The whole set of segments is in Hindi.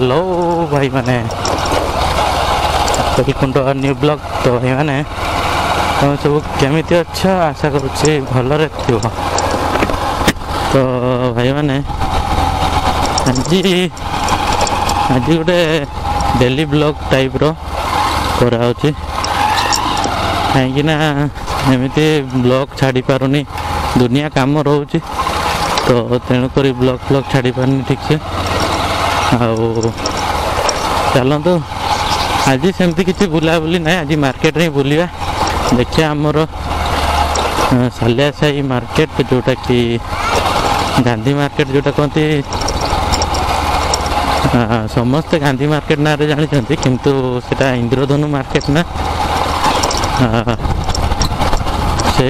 হ্যালো ভাই মানে welcome to our new blog তো ଭାଇ ମାନେ ତମେ ସବୁ କେମିତି ଅଛ ଆଶା କରୁଛି ଭଲରେ ଥିବ ତ ଭାଇମାନେ ଆଜି ଆଜି ଗୋଟେ ଡେଲି ବ୍ଲଗ ଟାଇପ୍ର କରାହେଉଛି କାହିଁକିନା ଏମିତି ବ୍ଲଗ ଛାଡ଼ିପାରୁନି ଦୁନିଆ କାମ ରହୁଛି ତ ତେଣୁକରି ବ୍ଲଗ ଫ୍ଲଗ ଛାଡ଼ିପାରୁନି ଠିକ୍ସେ आलतु आज सेमती कि बुला बुली ना आज मार्केट ही बुलवा देखिए आमर सालिया साई मार्केट जोटा कि गांधी मार्केट जोटा कहते समस्ते गांधी मार्केट ना जानते कि इंद्रधनु मार्केट ना से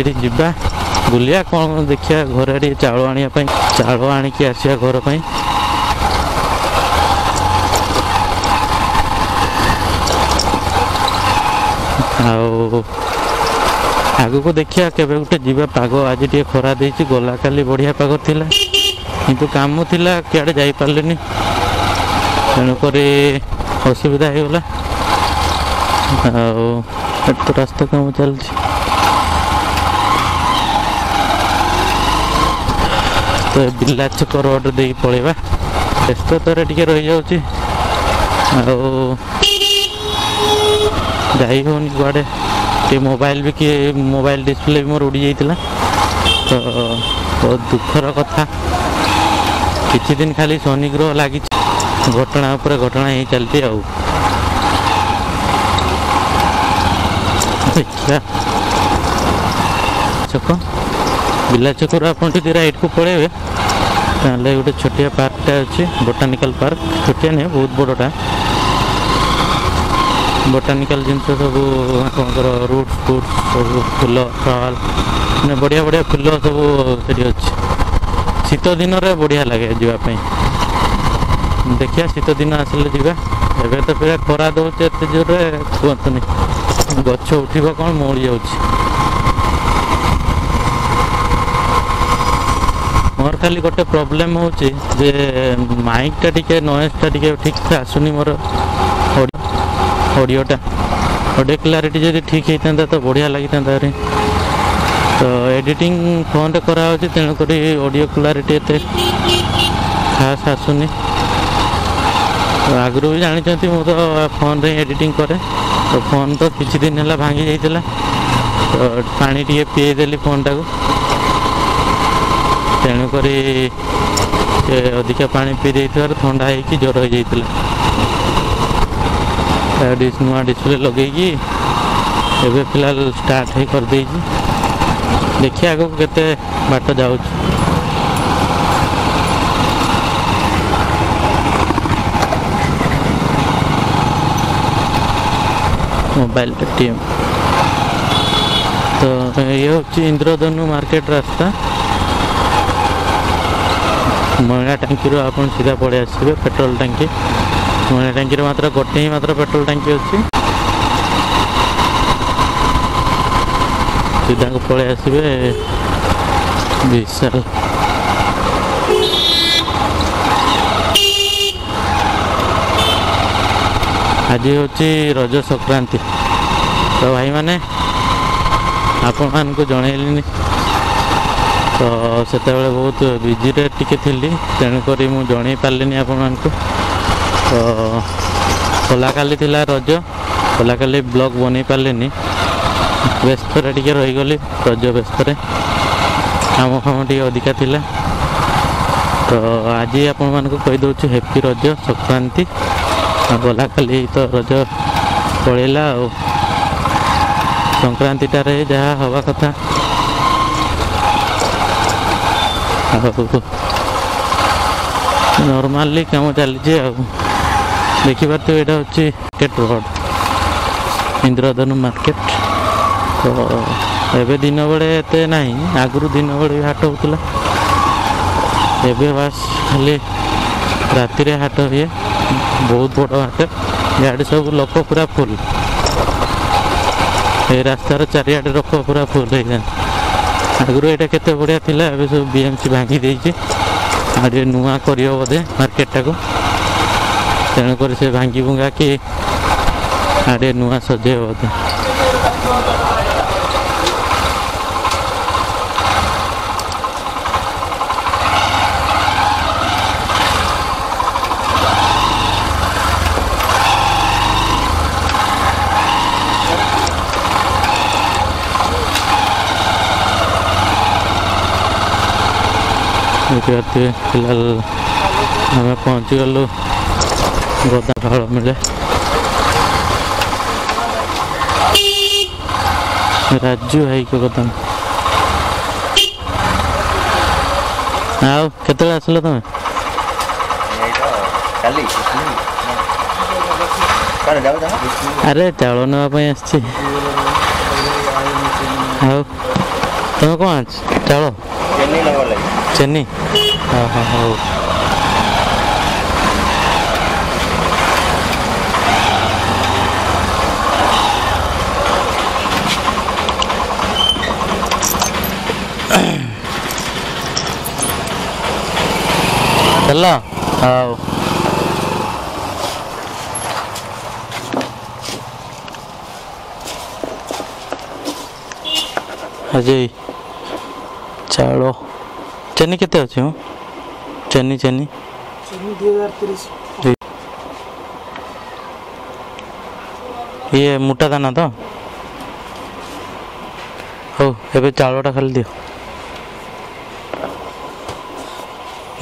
बुलिया कौन देखिया घर चाउल आने चाउल आणिकी आसिया पर ଆଉ ଆଗକୁ ଦେଖିବା କେବେ ଗୋଟେ ଯିବା ପାଗ ଆଜି ଟିକେ ଖରା ଦେଇଛି ଗଲା କାଲି ବଢ଼ିଆ ପାଗ ଥିଲା କିନ୍ତୁ କାମ ଥିଲା କୁଆଡ଼େ ଯାଇପାରିଲିନି ତେଣୁକରି ଅସୁବିଧା ହେଇଗଲା ଆଉ ଏଠି ତ ରାସ୍ତା କାମ ଚାଲିଛି ତ ବିଲା ଛକ ରୋଡ଼ ଦେଇକି ପଳେଇବା ବ୍ୟସ୍ତତରେ ଟିକେ ରହିଯାଉଛି ଆଉ जाई हो कड़े टे मोबाइल भी किए मोबाइल डिस्प्ले भी मोर उड़ी जाइला तो बहुत तो दुखर कथा किद खाली शनिग्रह लगी घटना पर घटना ही चलती आ छक बिला छक आपड़ रईट को पड़े गोटे छोटिया पार्कटा अच्छे बोटानिकल पार्क छोटिया नहीं बहुत बड़ा ବଟାନିକାଲ ଜିନିଷ ସବୁ ଆପଣଙ୍କର ରୁଟ୍ ଫୁଟ୍ ସବୁ ଫୁଲ ଫଲ୍ ମାନେ ବଢ଼ିଆ ବଢ଼ିଆ ଫୁଲ ସବୁ ସେଠି ଅଛି ଶୀତ ଦିନରେ ବଢ଼ିଆ ଲାଗେ ଯିବା ପାଇଁ ଦେଖିବା ଶୀତ ଦିନ ଆସିଲେ ଯିବା ଏବେ ତ ପୁରା ଖରା ଦେଉଛି ଏତେ ଜୋରରେ କୁହନ୍ତୁନି ଗଛ ଉଠିବ କ'ଣ ମଉଳି ଯାଉଛି ମୋର ଖାଲି ଗୋଟେ ପ୍ରୋବ୍ଲେମ୍ ହେଉଛି ଯେ ମାଇକ୍ଟା ଟିକେ ନଏଜ୍ଟା ଟିକେ ଠିକ୍ସେ ଆସୁନି ମୋର ଅଡ଼ିଓଟା ଅଡ଼ିଓ କ୍ଲାରିଟି ଯଦି ଠିକ୍ ହେଇଥାନ୍ତା ତ ବଢ଼ିଆ ଲାଗିଥାନ୍ତା ଆହୁରି ତ ଏଡ଼ିଟିଂ ଫୋନ୍ରେ କରାହେଉଛି ତେଣୁକରି ଅଡ଼ିଓ କ୍ଲାରିଟି ଏତେ ଖାସ୍ ଆସୁନି ଆଗରୁ ବି ଜାଣିଛନ୍ତି ମୁଁ ତ ଫୋନ୍ରେ ହିଁ ଏଡ଼ିଟିଂ କରେ ତ ଫୋନ୍ ତ କିଛି ଦିନ ହେଲା ଭାଙ୍ଗି ଯାଇଥିଲା ତ ପାଣି ଟିକେ ପିଇଦେଲି ଫୋନ୍ଟାକୁ ତେଣୁକରି ଅଧିକା ପାଣି ପିଇ ଦେଇଥିବାରୁ ଥଣ୍ଡା ହେଇକି ଜ୍ୱର ହେଇଯାଇଥିଲା नुआ डिस्प्ले लगेगी एवं फिलहाल स्टार्ट ही कर दे देखिए आगे कते बाट जा मोबाइल पेटीएम तो ये हूँ इंद्रधनु मार्केट रास्ता मैं टांकी आप सीधा पड़े आसपे पेट्रोल टांकी ମନେ ଟାଙ୍କିରେ ମାତ୍ର ଗୋଟେ ହିଁ ମାତ୍ର ପେଟ୍ରୋଲ ଟାଙ୍କି ଅଛି ସିଧାକୁ ପଳେଇ ଆସିବେ ବିଶାଲ ଆଜି ହେଉଛି ରଜ ସଂକ୍ରାନ୍ତି ତ ଭାଇମାନେ ଆପଣମାନଙ୍କୁ ଜଣେଇଲିନି ତ ସେତେବେଳେ ବହୁତ ବିଜିରେ ଟିକେ ଥିଲି ତେଣୁକରି ମୁଁ ଜଣେଇ ପାରିଲିନି ଆପଣମାନଙ୍କୁ ତ ଗଲାକାଲି ଥିଲା ରଜ ଗଲାକାଲି ବ୍ଲଗ୍ ବନେଇ ପାରିଲିନି ବ୍ୟସ୍ତରେ ଟିକେ ରହିଗଲି ରଜ ବ୍ୟସ୍ତରେ କାମ ଫାମ ଟିକେ ଅଧିକା ଥିଲା ତ ଆଜି ଆପଣମାନଙ୍କୁ କହିଦେଉଛୁ ହେପି ରଜ ସଂକ୍ରାନ୍ତି ଆଉ ଗଲାକାଲି ତ ରଜ ପଳେଇଲା ଆଉ ସଂକ୍ରାନ୍ତିଟାରେ ଯାହା ହେବା କଥା ଆଉ ନର୍ମାଲି କାମ ଚାଲିଛି ଆଉ ଦେଖିପାରୁଥିବେ ଏଇଟା ହେଉଛି ମାର୍କେଟ ରୋଡ଼ ଇନ୍ଦ୍ରଧନୁ ମାର୍କେଟ ତ ଏବେ ଦିନବେଳେ ଏତେ ନାହିଁ ଆଗରୁ ଦିନବେଳେ ବି ହାଟ ହେଉଥିଲା ଏବେ ବାସ୍ ଖାଲି ରାତିରେ ହାଟ ହୁଏ ବହୁତ ବଡ଼ ହାଟ ଇଆଡ଼େ ସବୁ ଲୋକ ପୁରା ଫୁଲ୍ ଏ ରାସ୍ତାର ଚାରିଆଡ଼େ ଲୋକ ପୁରା ଫୁଲ୍ ହେଇଯାନ୍ତି ଆଗରୁ ଏଇଟା କେତେ ବଢ଼ିଆ ଥିଲା ଏବେ ସବୁ ବିଏମ୍ସି ଭାଙ୍ଗି ଦେଇଛି ଆଉ ଟିକେ ନୂଆ କରିବ ବୋଧେ ମାର୍କେଟଟାକୁ ତେଣୁକରି ସେ ଭାଙ୍ଗି ଭୁଙ୍ଗାକି ଆଡ଼େ ନୂଆ ସଜେଇବ ବୋଧେ विद्यार्थी फिलहाल हमें पहुँच गलु Gota kalau mulai. Eh. Raju hai kekotan Nah, ketel asal tuh. Ya Kan ada apa? calon apa ya sih? Halo. Tunggu kok, calon. Jenny lah boleh. Jenny. Ha चलना आओ अजय चलो चनी कितने अच्छे हो चेन्नई चेन्नई ये मोटा दाना तो हो एबे चावलटा खाली दियो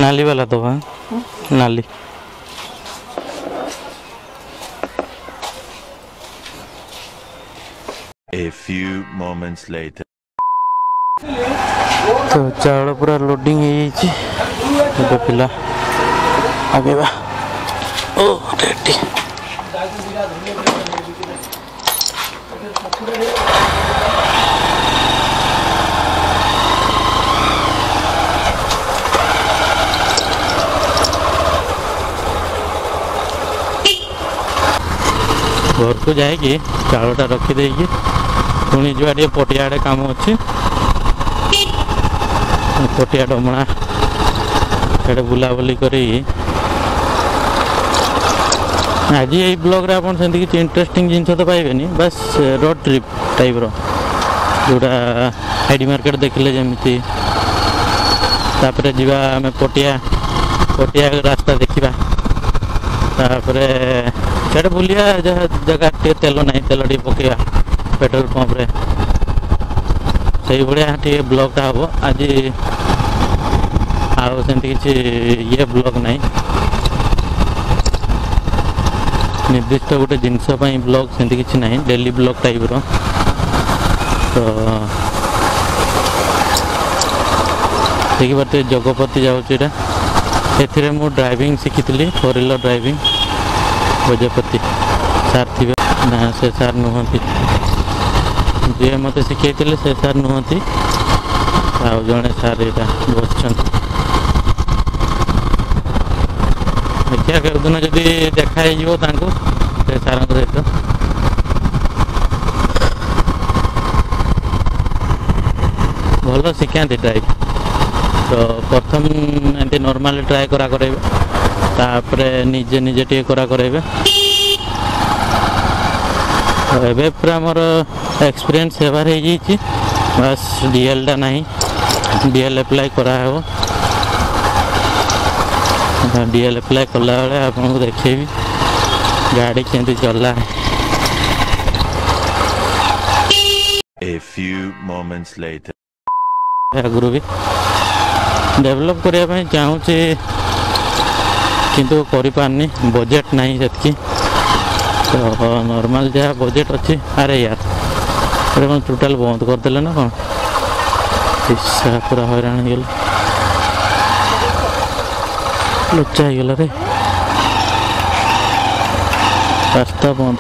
नाली वाला तो हाँ नाली A few moments later. तो चावल पूरा लोडिंग है ये तो पिला आगे बा ओ रेडी घर को जाकि चाउलटा रखीदे पुणी जुआ पटिया कम अच्छे पटिया डमणा एट बुलाबूली कर आज ये ब्लग से किसी इंटरेस्टिंग जिनस तो पाइबे बस रोड ट्रिप टाइप रोटा हाइडी मार्केट देखले जमीतापर जा पटिया पटिया रास्ता देखा तापर सेट बुलिया जगह जगह तेल ना तेल टी पक पेट्रोल पंप से ब्लगटा हम आज आम ये ब्लग ना निर्दिष्ट गोटे जिनस ब्लग से किसी ना डेली ब्लग टाइप रो देख पार जगपति जाऊँ ए ड्राइविंग शिखी थी फोर व्हीलर ड्राइविंग गजपति सार थी ना से सार नुहति जी मत शिखे से सार नुहति आज जड़े सार यहाँ बस देखिए कौदिन जब देखाई सारे भल शिखा ट्राए तो प्रथम एमती नर्माली ट्राए करा कर ତାପରେ ନିଜେ ନିଜେ ଟିକେ କରା କରାଇବେ ଏବେ ପୁରା ଆମର ଏକ୍ସପିରିଏନ୍ସ ହେବାର ହେଇଯାଇଛି ବାସ୍ ଡିଏଲ୍ଟା ନାହିଁ ଡିଏଲ୍ ଆପ୍ଲାଏ କରାହେବ ଡିଏଲ୍ ଆପ୍ଲାଏ କଲାବେଳେ ଆପଣଙ୍କୁ ଦେଖେଇବି ଗାଡ଼ି କେମିତି ଚଲା ଆଗରୁ ବି ଡେଭଲପ୍ କରିବା ପାଇଁ ଚାହୁଁଛି किंतु कर बजेट ना जी तो नॉर्मल जहाँ बजेट अच्छे अरे यार अरे कौन टोटाल बंद करदे ना कौन ईसा पूरा हईराण हो लुचा हो रे रास्ता बंद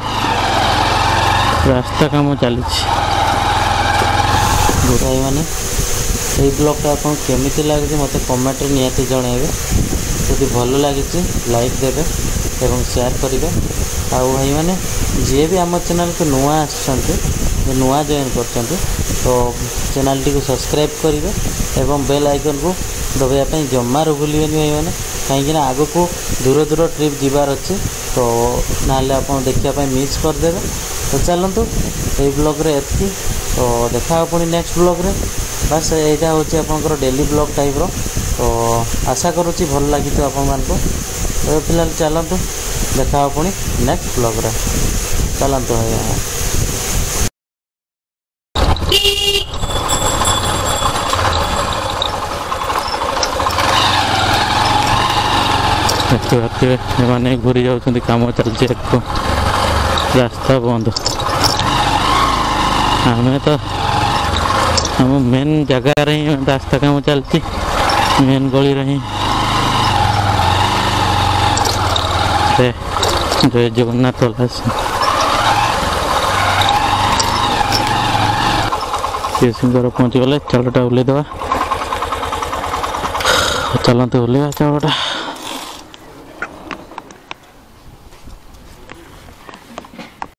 रास्ता कम चल भाई मैंने ब्लगटा आप कमि लगे मत कमेट्रे निहाती जनइबे যদি ଭଲ ଲାଗିଛି ଲାଇକ୍ ଦେବେ ଏବଂ ସେୟାର୍ କରିବେ ଆଉ ଭାଇମାନେ ଯିଏ ବି ଆମ ଚ୍ୟାନେଲ୍କୁ ନୂଆ ଆସିଛନ୍ତି ନୂଆ ଜଏନ୍ କରିଛନ୍ତି ତ ଚ୍ୟାନେଲ୍ଟିକୁ ସବସ୍କ୍ରାଇବ୍ କରିବେ ଏବଂ ବେଲ୍ ଆଇକନ୍କୁ ଦବାଇବା ପାଇଁ ଜମାରୁ ଭୁଲିବେନି ଭାଇମାନେ କାହିଁକିନା ଆଗକୁ ଦୂର ଦୂର ଟ୍ରିପ୍ ଯିବାର ଅଛି ତ ନହେଲେ ଆପଣ ଦେଖିବା ପାଇଁ ମିସ୍ କରିଦେବେ ତ ଚାଲନ୍ତୁ ଏଇ ବ୍ଲଗ୍ରେ ଏତିକି ତ ଦେଖା ହେବ ପୁଣି ନେକ୍ସଟ ବ୍ଲଗ୍ରେ ବାସ୍ ଏଇଟା ହେଉଛି ଆପଣଙ୍କର ଡେଲି ବ୍ଲଗ୍ ଟାଇପ୍ର ତ ଆଶା କରୁଛି ଭଲ ଲାଗିଥିବ ଆପଣମାନଙ୍କୁ ଏବେ ଫିଲହାଲ ଚାଲନ୍ତୁ ଦେଖା ହେବ ପୁଣି ନେକ୍ସଟ ବ୍ଲଗ୍ରେ ଚାଲନ୍ତୁ ଆଜ୍ଞା ରାତି ସେମାନେ ଘୁରି ଯାଉଛନ୍ତି କାମ ଚାଲିଛି ଏକ ରାସ୍ତା ବନ୍ଦ ଆମେ ତ हम मेन जगार ही रास्ता कम चलती मेन गली रही जय जगन्नाथ लाश पीएसर पहुँची गले चाउल टाइम ओल्लद चलते ओल्लवा चाउल